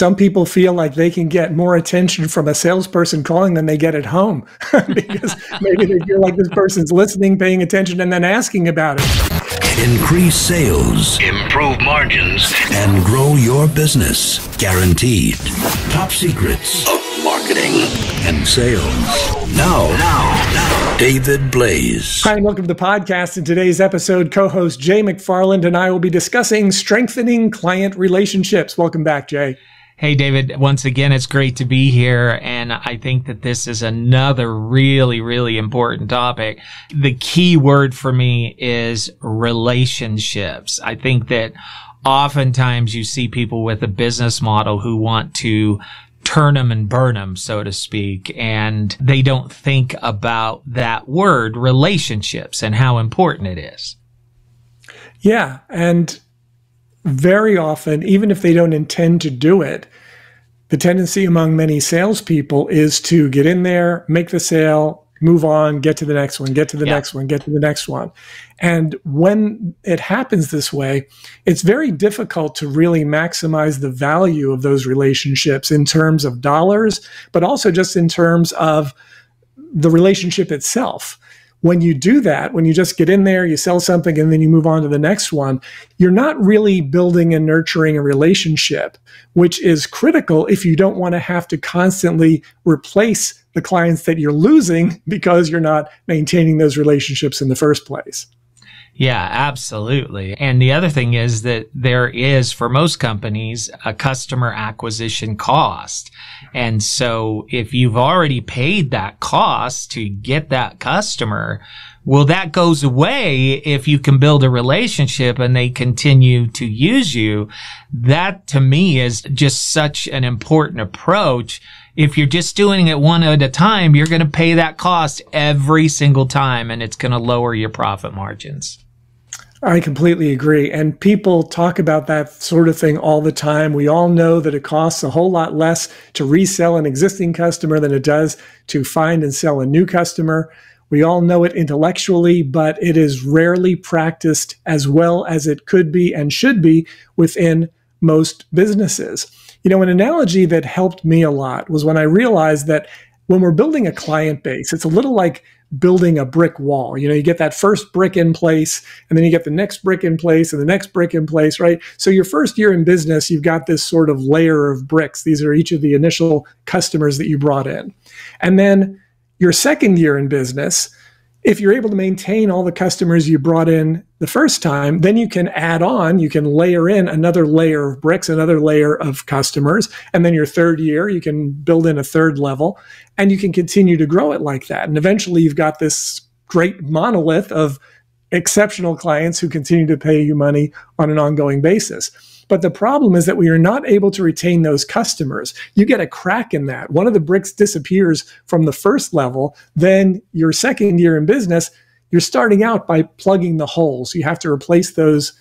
Some people feel like they can get more attention from a salesperson calling than they get at home because maybe they feel like this person's listening, paying attention, and then asking about it. Increase sales, improve margins, and grow your business. Guaranteed. Top secrets of marketing and sales. Now, now, now, David Blaise. Hi, and welcome to the podcast. In today's episode, co host Jay McFarland and I will be discussing strengthening client relationships. Welcome back, Jay. Hey, David, once again, it's great to be here. And I think that this is another really, really important topic. The key word for me is relationships. I think that oftentimes you see people with a business model who want to turn them and burn them, so to speak. And they don't think about that word relationships and how important it is. Yeah. And very often, even if they don't intend to do it, the tendency among many salespeople is to get in there, make the sale, move on, get to the next one, get to the yeah. next one, get to the next one. And when it happens this way, it's very difficult to really maximize the value of those relationships in terms of dollars, but also just in terms of the relationship itself when you do that, when you just get in there, you sell something, and then you move on to the next one, you're not really building and nurturing a relationship, which is critical if you don't want to have to constantly replace the clients that you're losing because you're not maintaining those relationships in the first place. Yeah, absolutely. And the other thing is that there is, for most companies, a customer acquisition cost. And so if you've already paid that cost to get that customer, well, that goes away if you can build a relationship and they continue to use you. That to me is just such an important approach. If you're just doing it one at a time, you're going to pay that cost every single time and it's going to lower your profit margins. I completely agree. And people talk about that sort of thing all the time. We all know that it costs a whole lot less to resell an existing customer than it does to find and sell a new customer. We all know it intellectually, but it is rarely practiced as well as it could be and should be within most businesses. You know, an analogy that helped me a lot was when I realized that when we're building a client base, it's a little like building a brick wall. You know, you get that first brick in place, and then you get the next brick in place, and the next brick in place, right? So, your first year in business, you've got this sort of layer of bricks. These are each of the initial customers that you brought in. And then your second year in business, if you're able to maintain all the customers you brought in the first time, then you can add on, you can layer in another layer of bricks, another layer of customers. And then your third year, you can build in a third level and you can continue to grow it like that. And eventually you've got this great monolith of exceptional clients who continue to pay you money on an ongoing basis. But the problem is that we are not able to retain those customers. You get a crack in that. One of the bricks disappears from the first level. Then your second year in business, you're starting out by plugging the holes. You have to replace those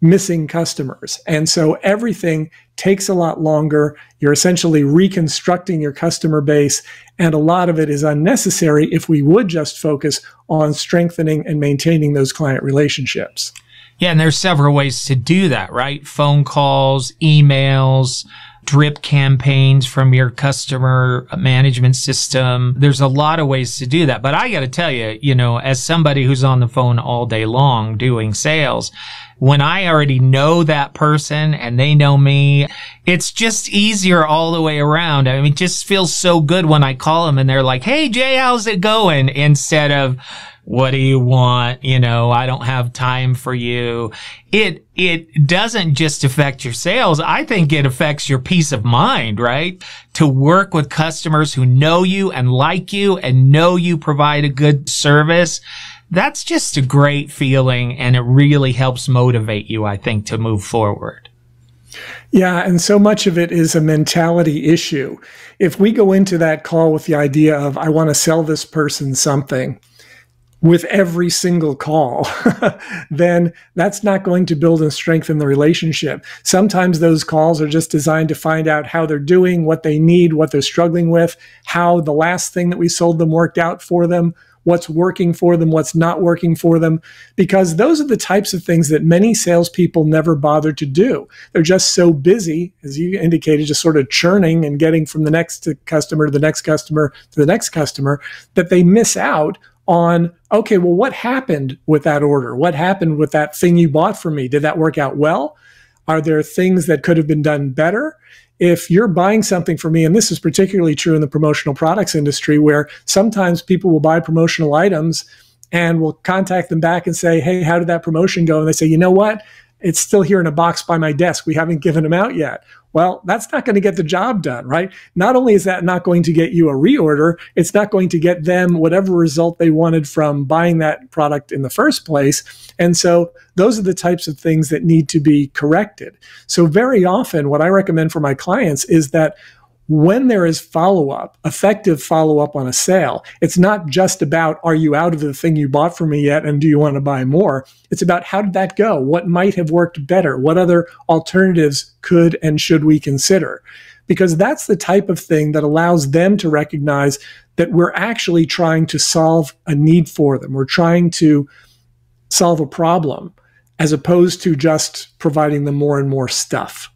missing customers. And so everything takes a lot longer. You're essentially reconstructing your customer base, and a lot of it is unnecessary if we would just focus on strengthening and maintaining those client relationships. Yeah, and there's several ways to do that, right? Phone calls, emails, drip campaigns from your customer management system. There's a lot of ways to do that. But I got to tell you, you know, as somebody who's on the phone all day long doing sales, when I already know that person and they know me, it's just easier all the way around. I mean, it just feels so good when I call them and they're like, Hey, Jay, how's it going? Instead of, what do you want? You know, I don't have time for you. It, it doesn't just affect your sales. I think it affects your peace of mind, right? To work with customers who know you and like you and know you provide a good service. That's just a great feeling and it really helps motivate you, I think, to move forward. Yeah, and so much of it is a mentality issue. If we go into that call with the idea of, I want to sell this person something, with every single call, then that's not going to build and strengthen the relationship. Sometimes those calls are just designed to find out how they're doing, what they need, what they're struggling with, how the last thing that we sold them worked out for them, what's working for them, what's not working for them, because those are the types of things that many salespeople never bother to do. They're just so busy, as you indicated, just sort of churning and getting from the next customer to the next customer to the next customer, that they miss out on okay, well, what happened with that order? What happened with that thing you bought from me? Did that work out well? Are there things that could have been done better? if you're buying something for me, and this is particularly true in the promotional products industry, where sometimes people will buy promotional items and we'll contact them back and say, Hey, how did that promotion go? And they say, You know what? It's still here in a box by my desk. We haven't given them out yet. Well, that's not going to get the job done, right? Not only is that not going to get you a reorder, it's not going to get them whatever result they wanted from buying that product in the first place. And so those are the types of things that need to be corrected. So very often what I recommend for my clients is that when there is follow up, effective follow up on a sale, it's not just about are you out of the thing you bought from me yet and do you want to buy more? It's about how did that go? What might have worked better? What other alternatives could and should we consider? Because that's the type of thing that allows them to recognize that we're actually trying to solve a need for them. We're trying to solve a problem as opposed to just providing them more and more stuff.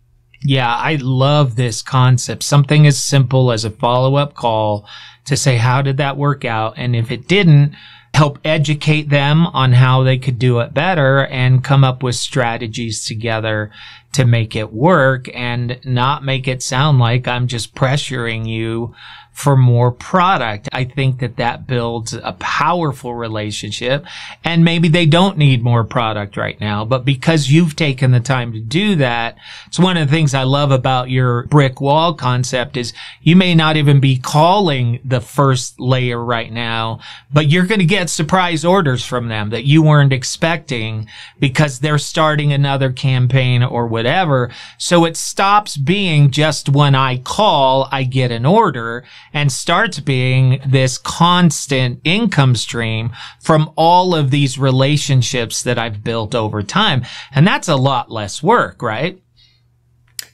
Yeah, I love this concept. Something as simple as a follow up call to say, how did that work out? And if it didn't, help educate them on how they could do it better and come up with strategies together to make it work and not make it sound like I'm just pressuring you for more product. I think that that builds a powerful relationship and maybe they don't need more product right now, but because you've taken the time to do that, it's one of the things I love about your brick wall concept is you may not even be calling the first layer right now, but you're going to get surprise orders from them that you weren't expecting because they're starting another campaign or whatever. So it stops being just when I call, I get an order and starts being this constant income stream from all of these relationships that I've built over time. And that's a lot less work, right?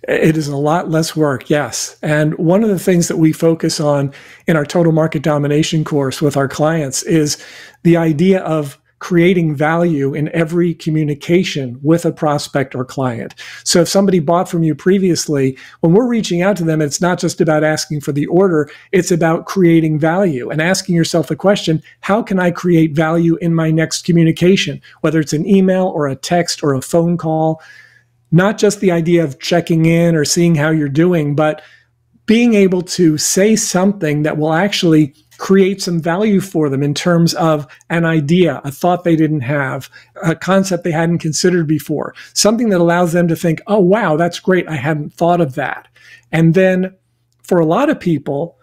It is a lot less work, yes. And one of the things that we focus on in our total market domination course with our clients is the idea of creating value in every communication with a prospect or client. So if somebody bought from you previously, when we're reaching out to them, it's not just about asking for the order, it's about creating value and asking yourself the question, how can I create value in my next communication, whether it's an email or a text or a phone call? Not just the idea of checking in or seeing how you're doing, but being able to say something that will actually create some value for them in terms of an idea, a thought they didn't have, a concept they hadn't considered before, something that allows them to think, oh, wow, that's great. I hadn't thought of that. And then for a lot of people,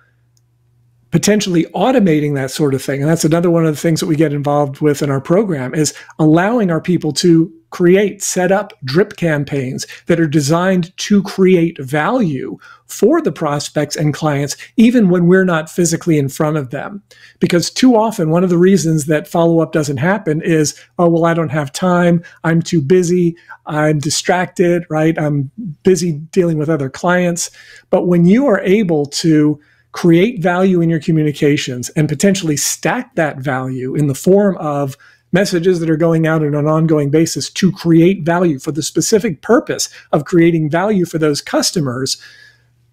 potentially automating that sort of thing. And that's another one of the things that we get involved with in our program is allowing our people to create, set up drip campaigns that are designed to create value for the prospects and clients, even when we're not physically in front of them. Because too often, one of the reasons that follow up doesn't happen is, oh, well, I don't have time. I'm too busy. I'm distracted, right? I'm busy dealing with other clients. But when you are able to create value in your communications and potentially stack that value in the form of messages that are going out on an ongoing basis to create value for the specific purpose of creating value for those customers,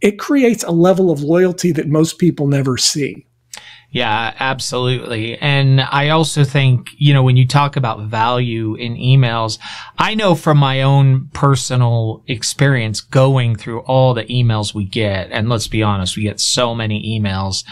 it creates a level of loyalty that most people never see. Yeah, absolutely. And I also think, you know, when you talk about value in emails, I know from my own personal experience going through all the emails we get, and let's be honest, we get so many emails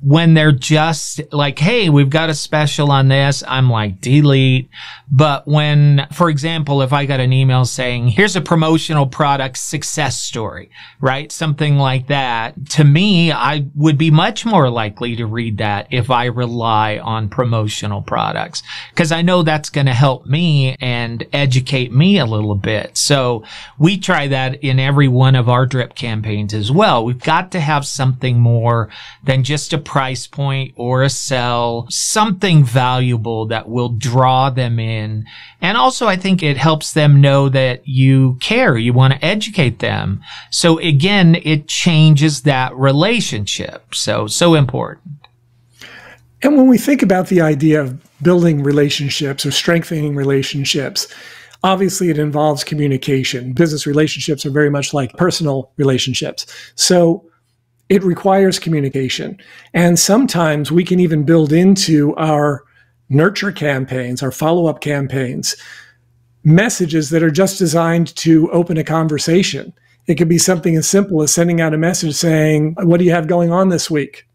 when they're just like, Hey, we've got a special on this. I'm like, delete. But when, for example, if I got an email saying, here's a promotional product success story, right? Something like that. To me, I would be much more likely to read that if I rely on promotional products because I know that's going to help me and educate me a little bit. So we try that in every one of our drip campaigns as well. We've got to have something more than just a price point or a sell, something valuable that will draw them in. And also, I think it helps them know that you care. You want to educate them. So again, it changes that relationship. So, so important. And when we think about the idea of building relationships or strengthening relationships, obviously it involves communication. Business relationships are very much like personal relationships. So it requires communication. And sometimes we can even build into our nurture campaigns, our follow up campaigns, messages that are just designed to open a conversation. It could be something as simple as sending out a message saying, What do you have going on this week?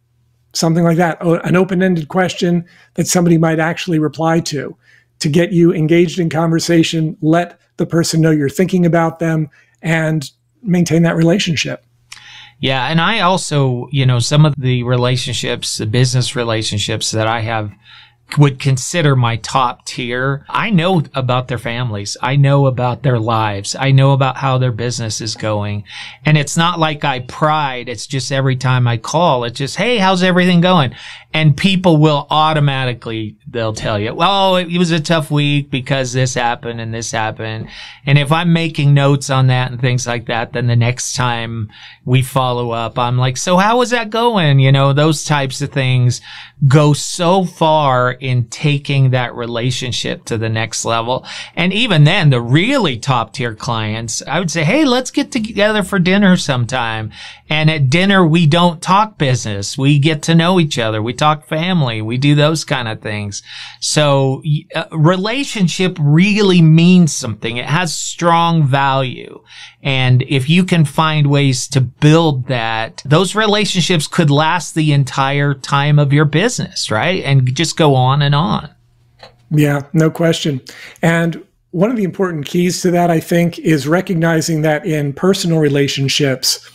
Something like that, oh, an open ended question that somebody might actually reply to to get you engaged in conversation, let the person know you're thinking about them, and maintain that relationship. Yeah. And I also, you know, some of the relationships, the business relationships that I have would consider my top tier. I know about their families. I know about their lives. I know about how their business is going. And it's not like I pride. It's just every time I call, it's just, Hey, how's everything going? And people will automatically, they'll tell you, well, it was a tough week because this happened and this happened. And if I'm making notes on that and things like that, then the next time we follow up, I'm like, so how was that going? You know, those types of things go so far in taking that relationship to the next level. And even then, the really top tier clients, I would say, Hey, let's get together for dinner sometime. And at dinner, we don't talk business. We get to know each other. We talk family. We do those kind of things. So uh, relationship really means something. It has strong value. And if you can find ways to build that, those relationships could last the entire time of your business, right? And just go on and on. Yeah, no question. And one of the important keys to that, I think, is recognizing that in personal relationships,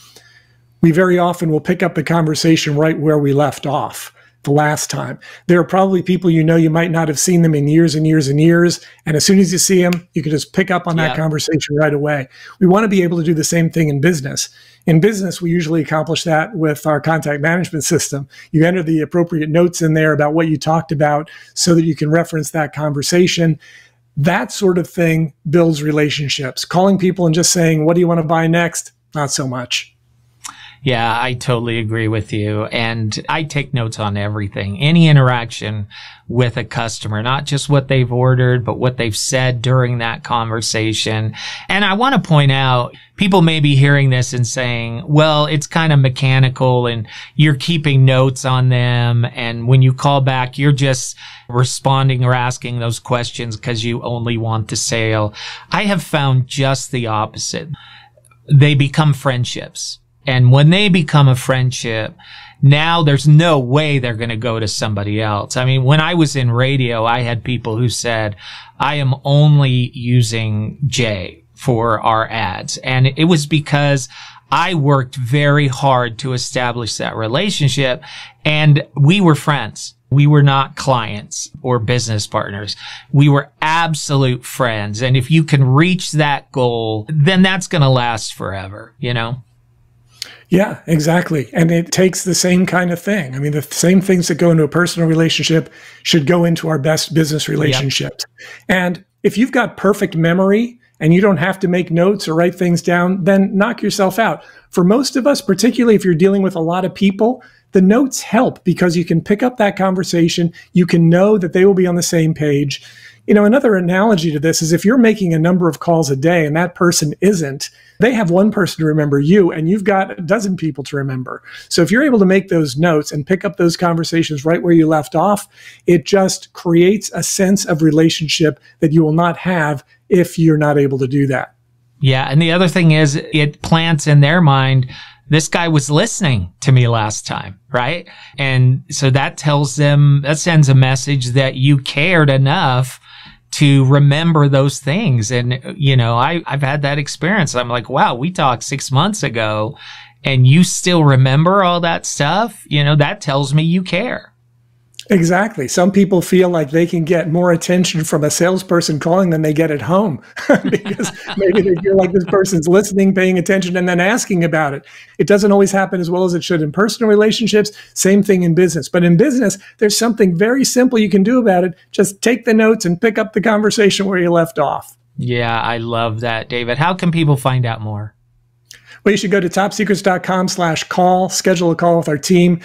we very often will pick up the conversation right where we left off the last time. There are probably people you know you might not have seen them in years and years and years. And as soon as you see them, you can just pick up on that yeah. conversation right away. We want to be able to do the same thing in business. In business, we usually accomplish that with our contact management system. You enter the appropriate notes in there about what you talked about so that you can reference that conversation. That sort of thing builds relationships. Calling people and just saying, What do you want to buy next? Not so much. Yeah, I totally agree with you. And I take notes on everything, any interaction with a customer, not just what they've ordered, but what they've said during that conversation. And I want to point out, people may be hearing this and saying, well, it's kind of mechanical and you're keeping notes on them. And when you call back, you're just responding or asking those questions because you only want the sale. I have found just the opposite. They become friendships and when they become a friendship, now there's no way they're going to go to somebody else. I mean, when I was in radio, I had people who said, I am only using Jay for our ads. And it was because I worked very hard to establish that relationship and we were friends. We were not clients or business partners. We were absolute friends. And if you can reach that goal, then that's going to last forever, you know? Yeah, exactly. And it takes the same kind of thing. I mean, the same things that go into a personal relationship should go into our best business relationships. Yep. And if you've got perfect memory and you don't have to make notes or write things down, then knock yourself out. For most of us, particularly if you're dealing with a lot of people, the notes help because you can pick up that conversation. You can know that they will be on the same page. You know, another analogy to this is if you're making a number of calls a day and that person isn't, they have one person to remember you and you've got a dozen people to remember. So if you're able to make those notes and pick up those conversations right where you left off, it just creates a sense of relationship that you will not have if you're not able to do that. Yeah. And the other thing is it plants in their mind this guy was listening to me last time, right? And so that tells them, that sends a message that you cared enough to remember those things. And, you know, I, I've had that experience. I'm like, wow, we talked six months ago and you still remember all that stuff. You know, that tells me you care. Exactly. Some people feel like they can get more attention from a salesperson calling than they get at home because maybe they feel like this person's listening, paying attention, and then asking about it. It doesn't always happen as well as it should in personal relationships. Same thing in business. But in business, there's something very simple you can do about it. Just take the notes and pick up the conversation where you left off. Yeah, I love that, David. How can people find out more? Well, you should go to topsecrets.com slash call, schedule a call with our team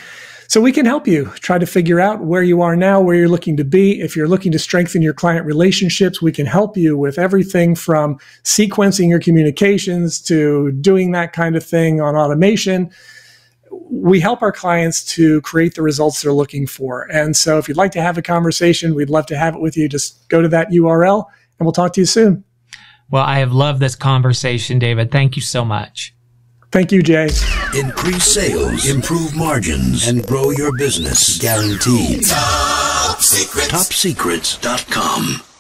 So we can help you try to figure out where you are now, where you're looking to be. If you're looking to strengthen your client relationships, we can help you with everything from sequencing your communications to doing that kind of thing on automation. We help our clients to create the results they're looking for. And so if you'd like to have a conversation, we'd love to have it with you. Just go to that URL and we'll talk to you soon. Well, I have loved this conversation, David. Thank you so much. Thank you, Jay. Increase sales, improve margins, and grow your business guaranteed. Top Secrets. TopSecrets.com.